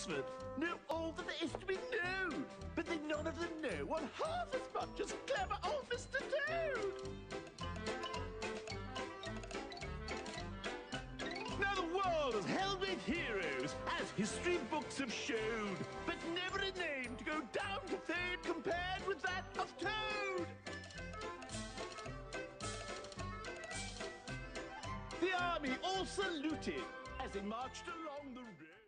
Oxford know all that there is to be known, but they none of them know one half as much as clever old Mr. Toad. Now the world is held with heroes, as history books have showed, but never a name to go down to third compared with that of Toad. The army all saluted as they marched along. the road.